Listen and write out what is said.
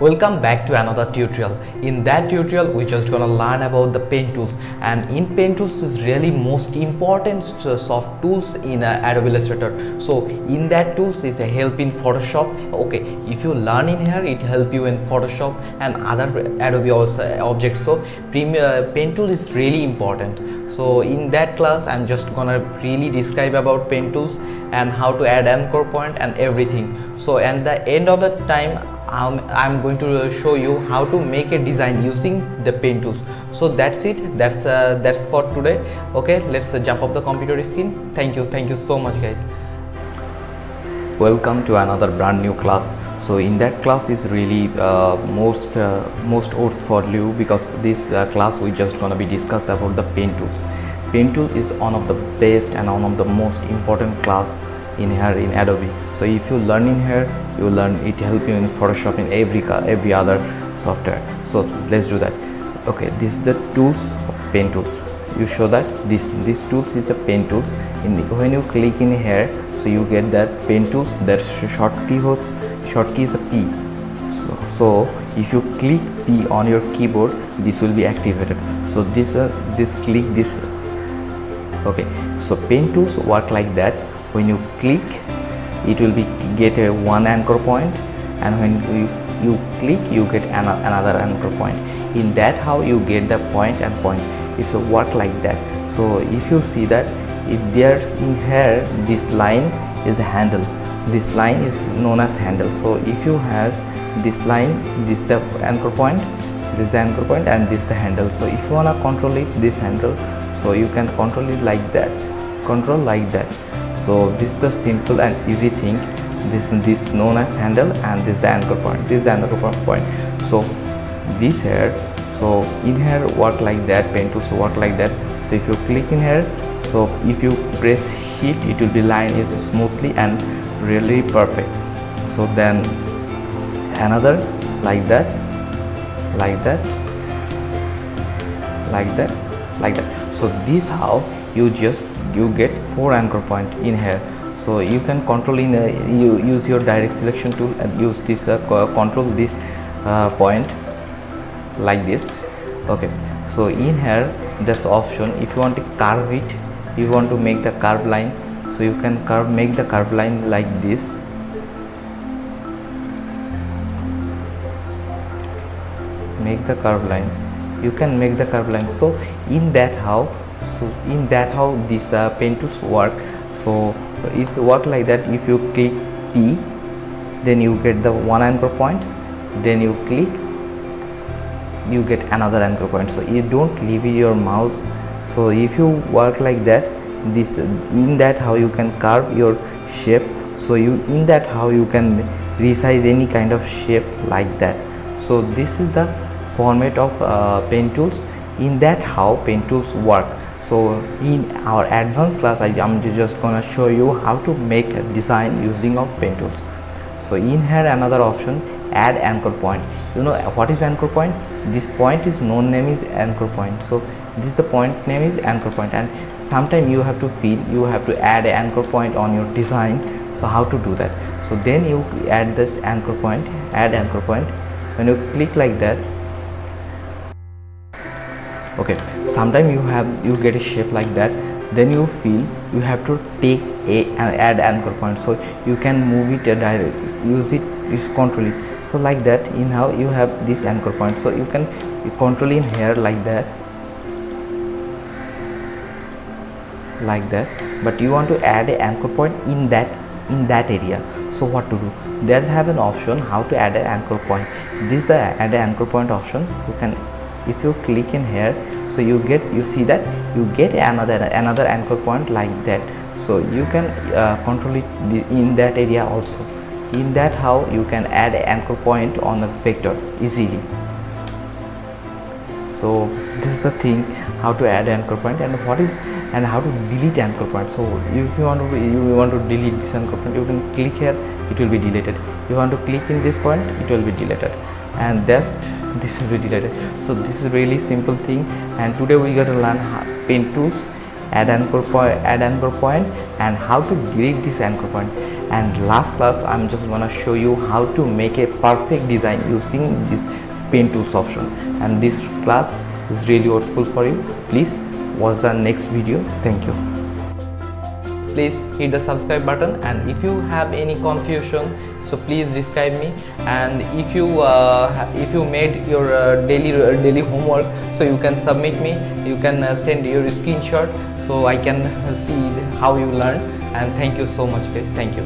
Welcome back to another tutorial. In that tutorial, we're just gonna learn about the pen tools and in pen tools is really most important soft tools in uh, Adobe Illustrator. So in that tools is a help in Photoshop. Okay, if you learn in here, it help you in Photoshop and other Adobe uh, objects. So Premiere uh, pen tool is really important. So in that class, I'm just gonna really describe about pen tools and how to add anchor point and everything. So at the end of the time, um, I'm going to show you how to make a design using the pen tools. So that's it. That's uh, that's for today. Okay let's uh, jump up the computer screen. Thank you. Thank you so much guys. Welcome to another brand new class. So in that class is really uh, most uh, most worth for you because this uh, class we just gonna be discuss about the pen tools. Pen tool is one of the best and one of the most important class in here in Adobe. So if you learn in here you learn it help you in Photoshop in every every other software. So let's do that. Okay this is the tools pen tools. You show that this this tools is a pen tools. In the, when you click in here so you get that pen tools that short key short key is a P. So, so if you click P on your keyboard this will be activated. So this uh, this click this okay. So pen tools work like that when you click it will be get a one anchor point and when you, you click you get an, another anchor point. In that how you get the point and point it's a work like that. So if you see that if there's in here this line is the handle. This line is known as handle. So if you have this line this the anchor point this the anchor point and this the handle. So if you want to control it this handle. So you can control it like that. Control like that so this is the simple and easy thing. This this known as handle and this the anchor point. This is the anchor point. So this here so in here work like that pen tools work like that. So if you click in here so if you press hit it will be line is smoothly and really perfect. So then another like that like that like that like that. So this how you just you get four anchor point in here. So you can control in uh, you use your direct selection tool and use this uh, control this uh, point like this. Okay. So in here there's option. If you want to curve it you want to make the curve line. So you can curve make the curve line like this. Make the curve line. You can make the curve line. So in that how so in that how this uh, pen tools work so it's work like that. If you click P then you get the one anchor point. Then you click you get another anchor point. So you don't leave your mouse. So if you work like that this in that how you can carve your shape. So you in that how you can resize any kind of shape like that. So this is the format of uh, pen tools in that how pen tools work so in our advanced class I am just gonna show you how to make a design using of pen tools. So in here another option add anchor point. You know uh, what is anchor point? This point is known name is anchor point. So this the point name is anchor point. And sometime you have to feel you have to add an anchor point on your design. So how to do that? So then you add this anchor point add anchor point. When you click like that okay sometimes you have you get a shape like that then you feel you have to take a and add anchor point. So you can move it uh, direct use it is control it. So like that in how you have this anchor point. So you can control in here like that like that but you want to add a anchor point in that in that area. So what to do? There have an option how to add an anchor point. This is the add an anchor point option you can if you click in here so you get you see that you get another another anchor point like that. So you can uh, control it in that area also. In that how you can add anchor point on a vector easily. So this is the thing how to add anchor point and what is and how to delete anchor point. So if you want to you want to delete this anchor point you can click here it will be deleted. You want to click in this point it will be deleted. And that's this be deleted so this is really simple thing. And today we got to learn pen tools add anchor point add anchor point and how to delete this anchor point. And last class i'm just gonna show you how to make a perfect design using this pen tools option. And this class is really useful for you. Please watch the next video. Thank you please hit the subscribe button. And if you have any confusion so please describe me. And if you uh, if you made your uh, daily uh, daily homework so you can submit me. You can uh, send your screenshot so i can see how you learn. And thank you so much guys. Thank you